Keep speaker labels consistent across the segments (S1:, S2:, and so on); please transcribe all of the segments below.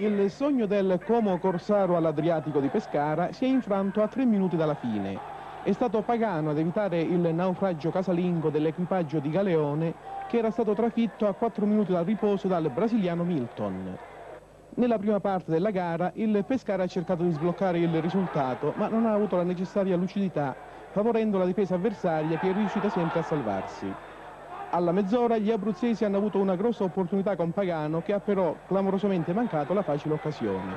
S1: Il sogno del Como Corsaro all'Adriatico di Pescara si è infranto a tre minuti dalla fine. È stato Pagano ad evitare il naufragio casalingo dell'equipaggio di Galeone che era stato trafitto a quattro minuti dal riposo dal brasiliano Milton. Nella prima parte della gara il Pescara ha cercato di sbloccare il risultato ma non ha avuto la necessaria lucidità favorendo la difesa avversaria che è riuscita sempre a salvarsi. Alla mezz'ora gli abruzzesi hanno avuto una grossa opportunità con Pagano che ha però clamorosamente mancato la facile occasione.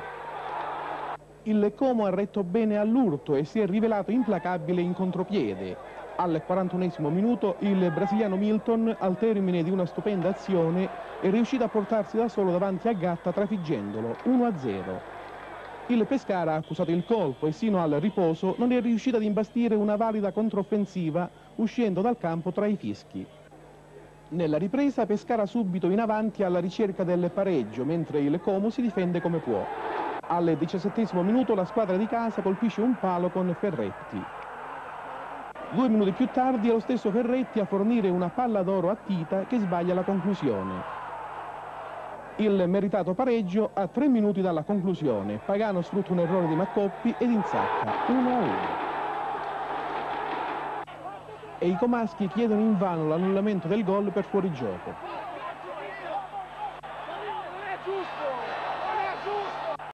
S1: Il Como ha retto bene all'urto e si è rivelato implacabile in contropiede. Al 41 minuto il brasiliano Milton, al termine di una stupenda azione, è riuscito a portarsi da solo davanti a Gatta trafiggendolo 1-0. Il Pescara ha accusato il colpo e sino al riposo non è riuscito ad imbastire una valida controffensiva uscendo dal campo tra i fischi. Nella ripresa Pescara subito in avanti alla ricerca del pareggio, mentre il Como si difende come può. Al diciassettesimo minuto la squadra di casa colpisce un palo con Ferretti. Due minuti più tardi è lo stesso Ferretti a fornire una palla d'oro a Tita che sbaglia la conclusione. Il meritato pareggio a tre minuti dalla conclusione. Pagano sfrutta un errore di Maccoppi ed insacca 1-1 e i comaschi chiedono invano l'annullamento del gol per fuorigioco.